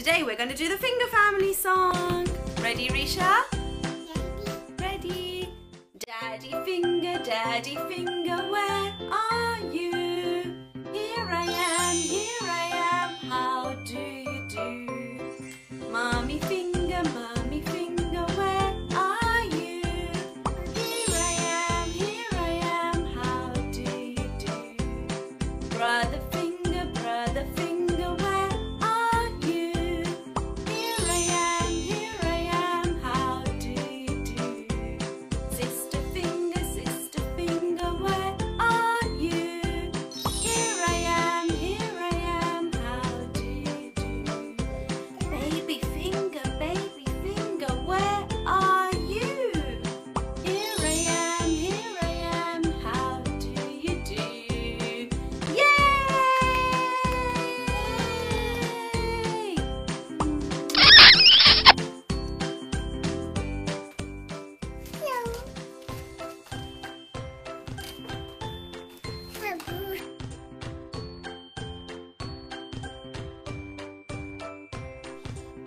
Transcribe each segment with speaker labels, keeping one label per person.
Speaker 1: Today we're going to do the finger family song. Ready, Risha? Ready. Daddy finger, daddy finger, where are you?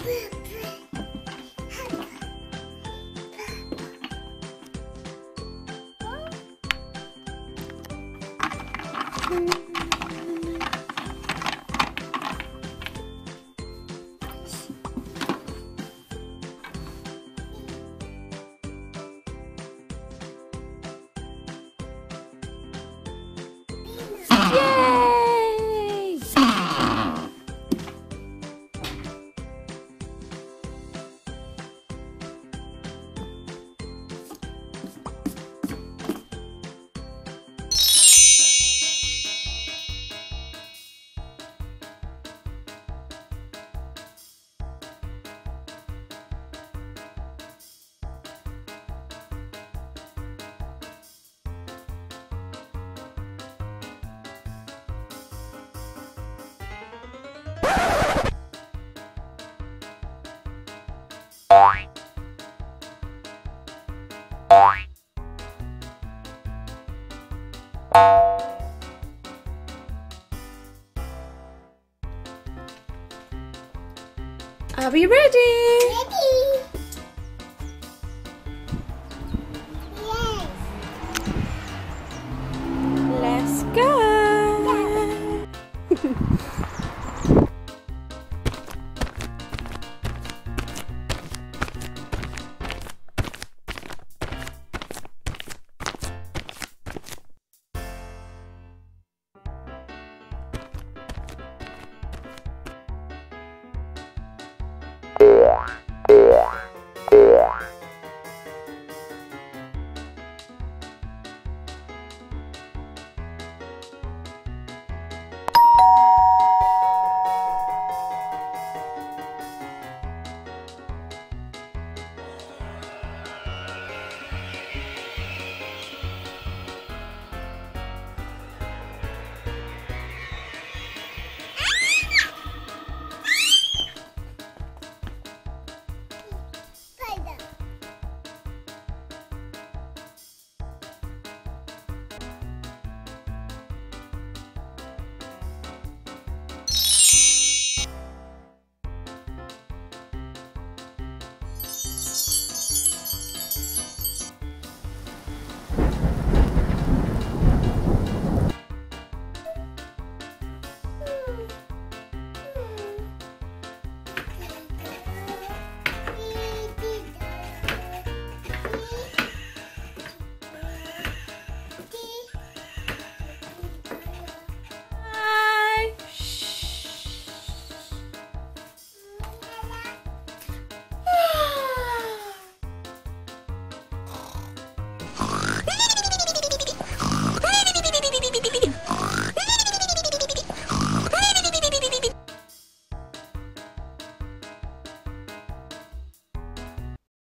Speaker 1: Thank you. Are we ready? Ready. Yeah.